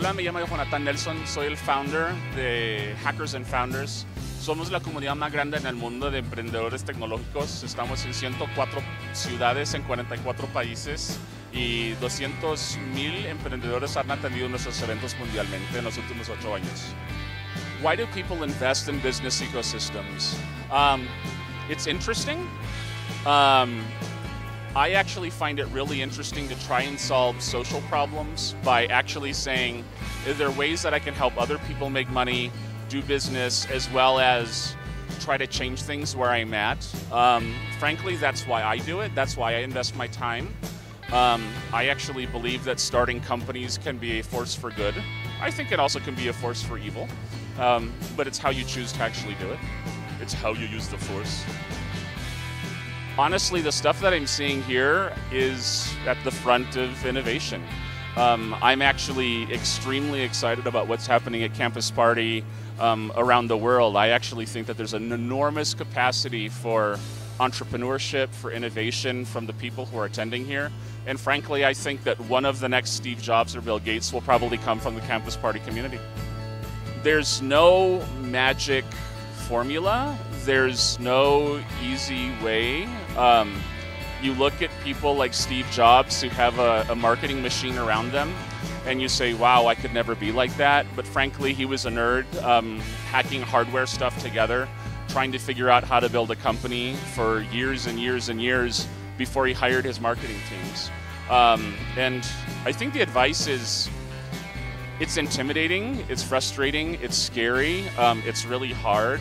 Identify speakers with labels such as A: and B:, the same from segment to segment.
A: Hola, me llamo Jonathan Nelson, soy el founder de Hackers and Founders. Somos la comunidad más grande en el mundo de emprendedores tecnológicos. Estamos en 104 ciudades en 44 países y 200 mil emprendedores han atendido nuestros eventos mundialmente en los últimos ocho años. Why do people invest in business ecosystems? Um, it's interesting. Um, I actually find it really interesting to try and solve social problems by actually saying, are there ways that I can help other people make money, do business, as well as try to change things where I'm at? Um, frankly, that's why I do it. That's why I invest my time. Um, I actually believe that starting companies can be a force for good. I think it also can be a force for evil, um, but it's how you choose to actually do it. It's how you use the force honestly, the stuff that I'm seeing here is at the front of innovation. Um, I'm actually extremely excited about what's happening at Campus Party um, around the world. I actually think that there's an enormous capacity for entrepreneurship, for innovation from the people who are attending here. And frankly, I think that one of the next Steve Jobs or Bill Gates will probably come from the Campus Party community. There's no magic formula. There's no easy way. Um, you look at people like Steve Jobs who have a, a, marketing machine around them, and you say, wow, I could never be like that. But frankly, he was a nerd, um, hacking hardware stuff together, trying to figure out how to build a company for years and years and years before he hired his marketing teams. Um, and I think the advice is it's intimidating, it's frustrating, it's scary, um, it's really hard,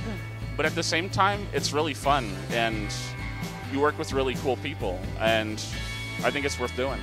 A: but at the same time, it's really fun and you work with really cool people, and I think it's worth doing.